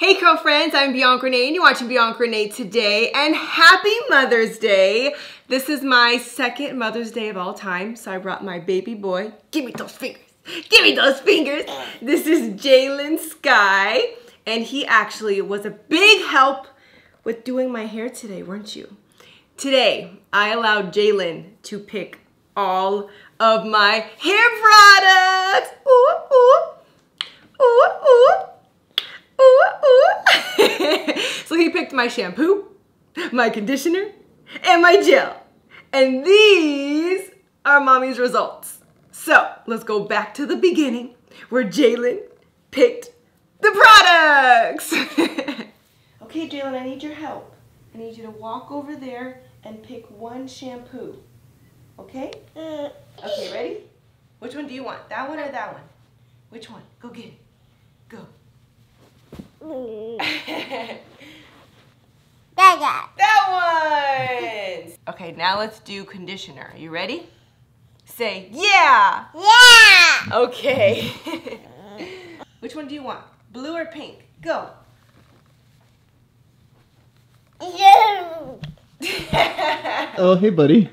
Hey curl friends, I'm Bianca Renee and you're watching Bianca Renee today and happy Mother's Day. This is my second Mother's Day of all time, so I brought my baby boy. Give me those fingers. Give me those fingers. This is Jalen Sky and he actually was a big help with doing my hair today, weren't you? Today, I allowed Jalen to pick all of my hair products. Ooh, ooh, ooh, ooh ooh, ooh. so he picked my shampoo, my conditioner, and my gel. And these are mommy's results. So let's go back to the beginning where Jalen picked the products. okay, Jalen, I need your help. I need you to walk over there and pick one shampoo. Okay? Uh. Okay, ready? Which one do you want? That one or that one? Which one? Go get it. Go. that one! Okay, now let's do conditioner. You ready? Say, yeah! Yeah! Okay. Which one do you want? Blue or pink? Go. oh, hey, buddy.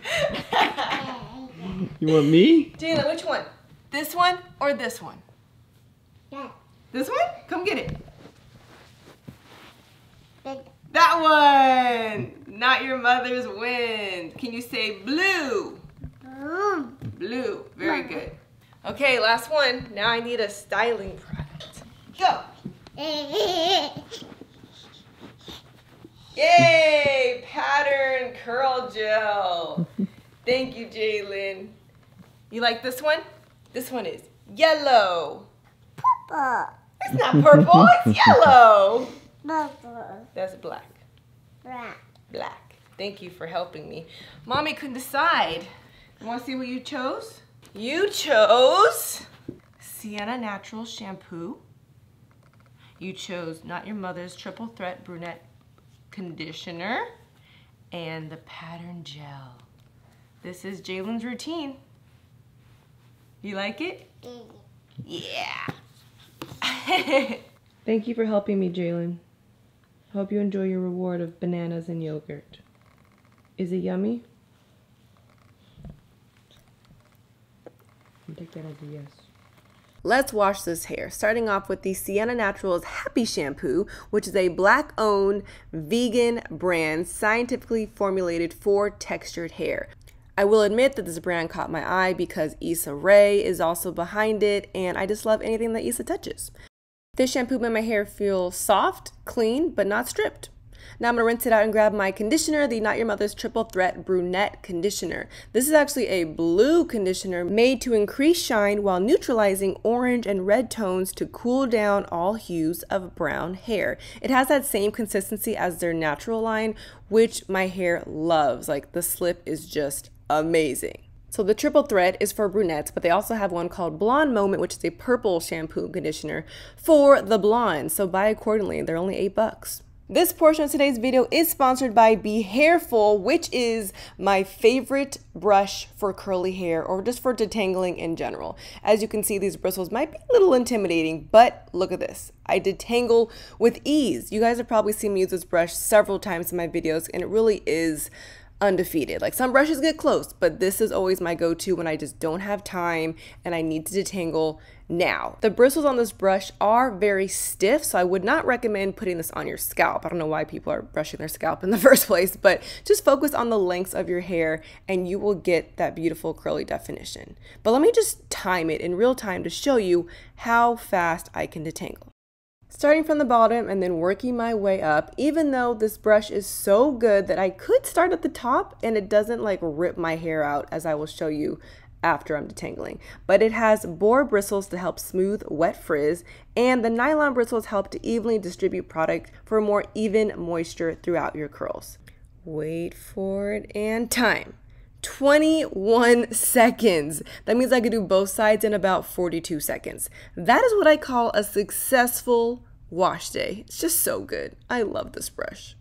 you want me? Jalen, which one? This one or this one? Yeah. This one? Come get it. That one! Not your mother's wind. Can you say blue? Blue. Blue. Very good. Okay, last one. Now I need a styling product. Go. Yay! Pattern curl gel. Thank you, Jalen. You like this one? This one is yellow. Purple. It's not purple, it's yellow. Purple. That's black. Black. Black. Thank you for helping me. Mommy couldn't decide. You want to see what you chose? You chose Sienna Natural Shampoo. You chose Not Your Mother's Triple Threat Brunette Conditioner and the Pattern Gel. This is Jalen's routine. You like it? Yeah. Thank you for helping me, Jalen. Hope you enjoy your reward of bananas and yogurt. Is it yummy? I'll that yes. Let's wash this hair, starting off with the Sienna Naturals Happy Shampoo, which is a black owned vegan brand scientifically formulated for textured hair. I will admit that this brand caught my eye because Issa Rae is also behind it, and I just love anything that Issa touches. This shampoo made my hair feel soft, clean, but not stripped. Now I'm gonna rinse it out and grab my conditioner, the Not Your Mother's Triple Threat Brunette Conditioner. This is actually a blue conditioner made to increase shine while neutralizing orange and red tones to cool down all hues of brown hair. It has that same consistency as their natural line, which my hair loves. Like the slip is just amazing. So the triple threat is for brunettes, but they also have one called Blonde Moment, which is a purple shampoo conditioner for the blondes. So buy accordingly. They're only eight bucks. This portion of today's video is sponsored by Behairful, which is my favorite brush for curly hair or just for detangling in general. As you can see, these bristles might be a little intimidating, but look at this. I detangle with ease. You guys have probably seen me use this brush several times in my videos, and it really is undefeated. Like some brushes get close, but this is always my go-to when I just don't have time and I need to detangle now. The bristles on this brush are very stiff, so I would not recommend putting this on your scalp. I don't know why people are brushing their scalp in the first place, but just focus on the lengths of your hair and you will get that beautiful curly definition. But let me just time it in real time to show you how fast I can detangle. Starting from the bottom and then working my way up, even though this brush is so good that I could start at the top and it doesn't like rip my hair out as I will show you after I'm detangling. But it has boar bristles to help smooth wet frizz and the nylon bristles help to evenly distribute product for more even moisture throughout your curls. Wait for it and time. 21 seconds. That means I could do both sides in about 42 seconds. That is what I call a successful wash day. It's just so good. I love this brush.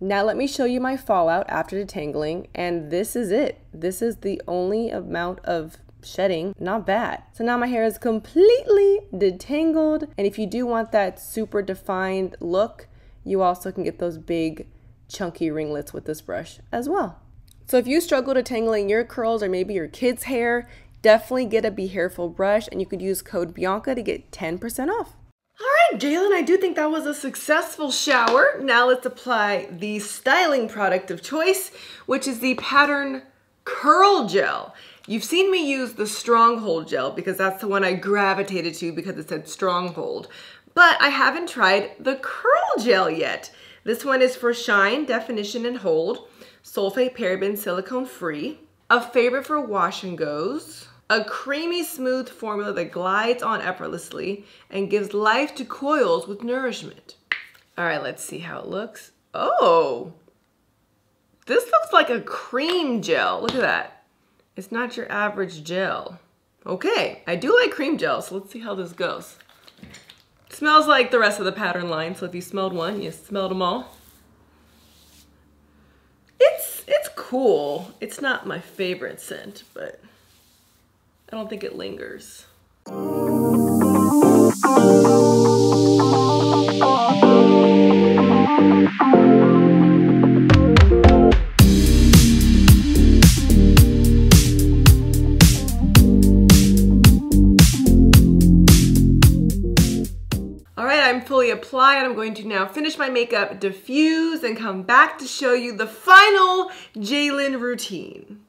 Now let me show you my fallout after detangling and this is it. This is the only amount of shedding, not bad. So now my hair is completely detangled. And if you do want that super defined look, you also can get those big chunky ringlets with this brush as well. So if you struggle detangling your curls or maybe your kid's hair, definitely get a BeHairful brush and you could use code Bianca to get 10% off. All right, Jalen, I do think that was a successful shower. Now let's apply the styling product of choice, which is the Pattern Curl Gel. You've seen me use the Stronghold Gel because that's the one I gravitated to because it said Stronghold. But I haven't tried the Curl Gel yet. This one is for shine, definition, and hold. Sulfate, paraben, silicone free. A favorite for wash and goes. A creamy smooth formula that glides on effortlessly and gives life to coils with nourishment. All right, let's see how it looks. Oh, this looks like a cream gel. Look at that. It's not your average gel. Okay, I do like cream gel, so let's see how this goes. Smells like the rest of the pattern line, so if you smelled one, you smelled them all. It's, it's cool. It's not my favorite scent, but I don't think it lingers. All right, I'm fully applied. I'm going to now finish my makeup, diffuse, and come back to show you the final Jalen routine.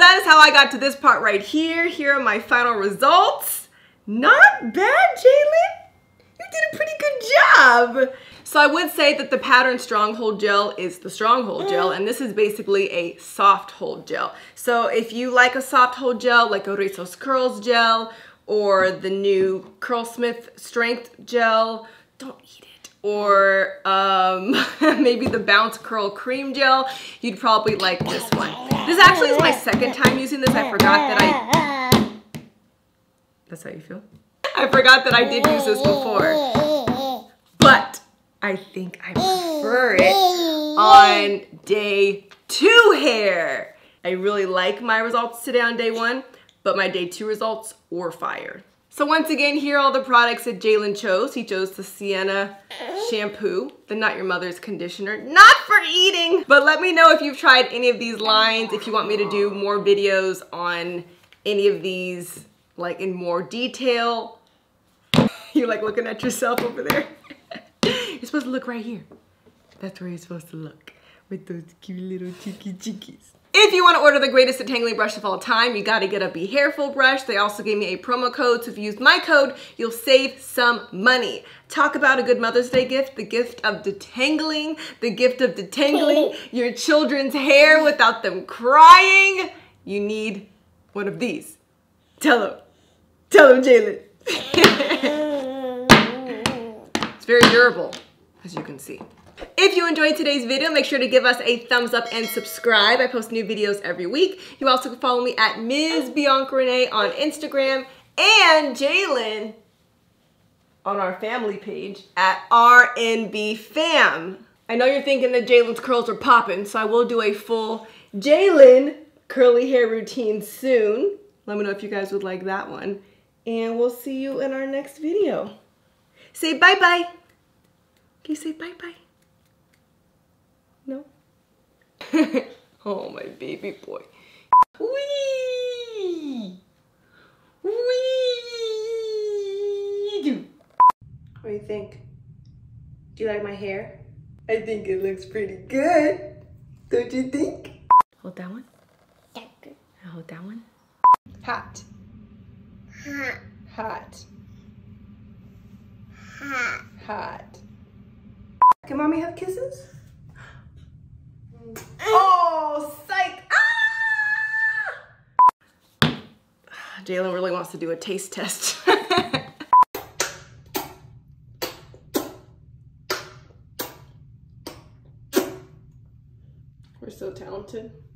That is how I got to this part right here. Here are my final results. Not bad, Jalen. You did a pretty good job. So I would say that the Pattern Stronghold Gel is the Stronghold Gel, mm. and this is basically a soft hold gel. So if you like a soft hold gel, like a Rizos Curls Gel, or the new Curlsmith Strength Gel, don't eat it. Or um, maybe the Bounce Curl Cream Gel, you'd probably like this one. This actually is my second time using this. I forgot that I... That's how you feel? I forgot that I did use this before. But I think I prefer it on day two hair. I really like my results today on day one, but my day two results were fire. So once again, here are all the products that Jalen chose. He chose the Sienna shampoo, the Not Your Mother's conditioner, not for eating. But let me know if you've tried any of these lines, if you want me to do more videos on any of these, like in more detail. You're like looking at yourself over there. you're supposed to look right here. That's where you're supposed to look, with those cute little cheeky cheekies. If you want to order the greatest detangling brush of all time, you got to get a BeHairful brush. They also gave me a promo code, so if you use my code, you'll save some money. Talk about a good Mother's Day gift, the gift of detangling, the gift of detangling your children's hair without them crying. You need one of these. Tell them. Tell them, Jalen. it's very durable, as you can see. If you enjoyed today's video, make sure to give us a thumbs up and subscribe. I post new videos every week. You also can follow me at Ms. Bianca Renee on Instagram and Jalen on our family page at RNB Fam. I know you're thinking that Jalen's curls are popping, so I will do a full Jalen curly hair routine soon. Let me know if you guys would like that one. And we'll see you in our next video. Say bye-bye. Can you say bye-bye? No? oh, my baby boy. Wee! Wee! What do you think? Do you like my hair? I think it looks pretty good. Don't you think? Hold that one. Hold that one. Hot. Hot. Hot. Hot. Can mommy have kisses? Oh, psych! Ah! Jalen really wants to do a taste test. Mountain.